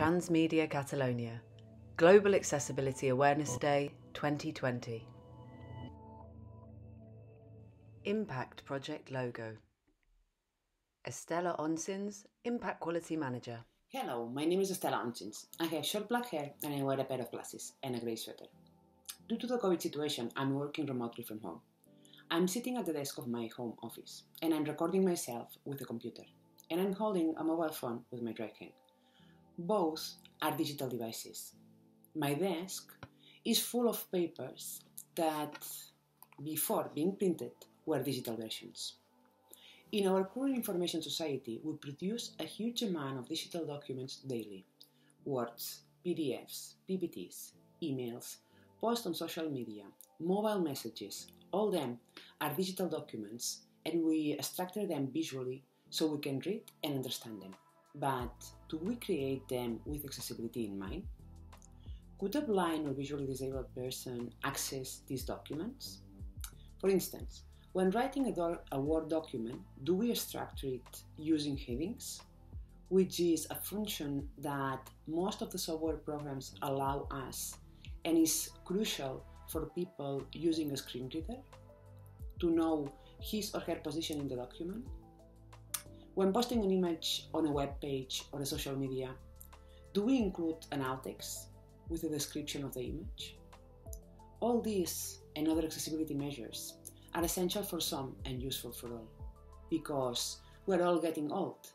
Transmedia Catalonia, Global Accessibility Awareness Day 2020. Impact Project Logo. Estel-la Oncins, Impact Quality Manager. Hello, my name is Estel-la Oncins. I have short black hair and I wear a pair of glasses and a grey sweater. Due to the COVID situation, I'm working remotely from home. I'm sitting at the desk of my home office and I'm recording myself with a computer and I'm holding a mobile phone with my right hand. Both are digital devices. My desk is full of papers that, before being printed, were digital versions. In our current information society, we produce a huge amount of digital documents daily words, PDFs, PPTs, emails, posts on social media, mobile messages, all them are digital documents and we structure them visually so we can read and understand them. But do we create them with accessibility in mind? Could a blind or visually disabled person access these documents? For instance, when writing a, a Word document, do we structure it using headings? Which is a function that most of the software programs allow us and is crucial for people using a screen reader to know his or her position in the document. When posting an image on a web page or a social media, do we include an alt text with a description of the image? All these and other accessibility measures are essential for some and useful for all, because we're all getting old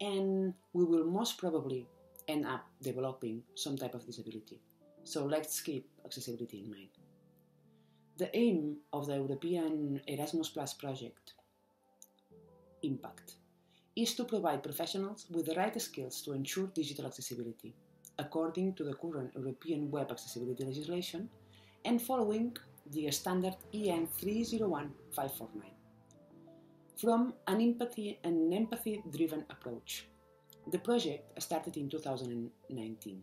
and we will most probably end up developing some type of disability. So let's keep accessibility in mind. The aim of the European Erasmus Plus project, Impact, is to provide professionals with the right skills to ensure digital accessibility, according to the current European Web Accessibility legislation and following the standard EN 301549. From an empathy and empathy driven approach. The project started in 2019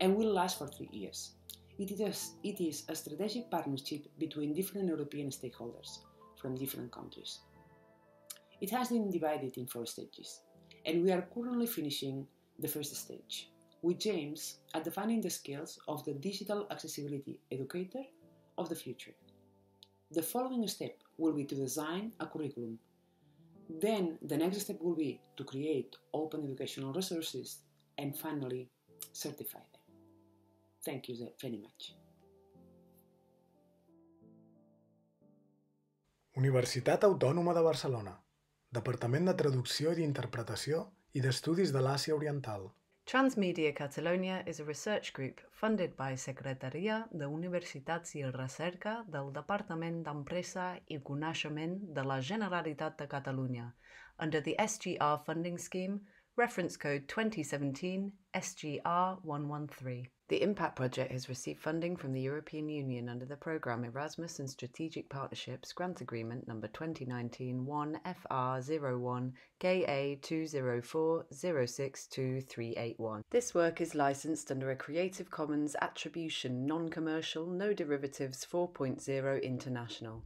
and will last for three years. It is, it is a strategic partnership between different European stakeholders from different countries. It has been divided in four stages, and we are currently finishing the first stage, with James at defining the skills of the digital accessibility educator of the future. The following step will be to design a curriculum. Then the next step will be to create open educational resources and finally certify them. Thank you very much. Universitat Autònoma de Barcelona. Departament de Traducció i d'Interpretació i d'Estudis de l'Àsia Oriental. Transmedia Catalonia is a research group funded by Secretaria de Universitats i Recerca del Departament d'Empresa i Coneixement de la Generalitat de Catalunya under the SGR funding scheme, reference code 2017 SGR 113. The Impact Project has received funding from the European Union under the programme Erasmus and Strategic Partnerships Grant Agreement number 2019 1 FR01 KA 204062381. This work is licensed under a Creative Commons Attribution Non Commercial No Derivatives 4.0 International.